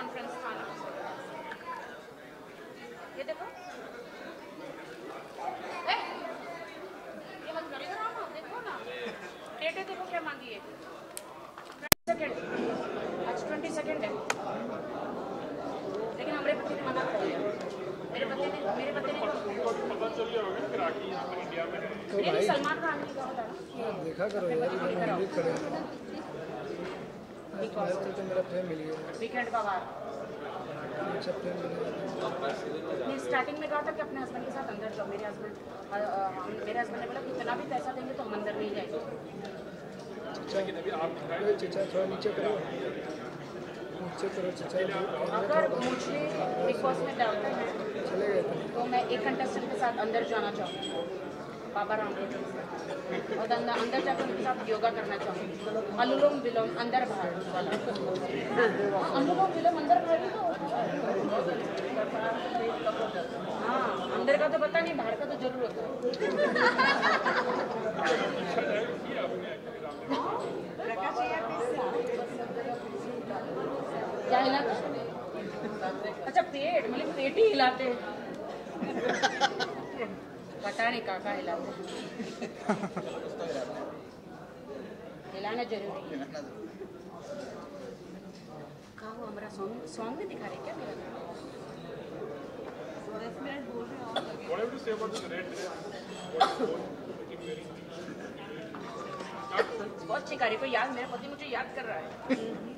Conference थाना ये देखो। ए, ये देखो ना। देखो क्या मांगी है। सेकंड आज ट्वेंटी सेकंड है। लेकिन हमारे पति ने मना कर दिया मेरे पति ने मेरे पति ने कि सलमान खान जी का होता है देखा करो यार स्टार्टिंग में कहा था कि अपने हस्बैंड के साथ अंदर जाओ। मेरे हस्बैंड मेरे हस्बैंड ने बोला भी पैसा देंगे तो हम अंदर नहीं जाएँगे। अगर मुझे बिग बॉस में डालते हैं तो मैं एक कंटेस्टेंट के साथ अंदर जाना चाहूँगी। बाबा रामदेव। और अंदर अंदर जाकर उनके साथ योगा करना चाहूँगी। अनुलोम विलोम अंदर बाहर। वाला हाँ, अनुलोम विलोम अंदर बाहर तो हाँ। अंदर का तो पता नहीं बाहर का तो ज़रूर होता क्या हिलाते अच्छा पेट मतलब पेट ही हिलाते नहीं काका हिलाते हिलाना ज़रूरी है। कहाँ वो हमारा सॉन्ग सॉन्ग में दिखा रहे क्या मेरा? Whatever you say about the red dress, what is looking very बहुत शिकारी को याद मेरा पति मुझे याद कर रहा है। हाँ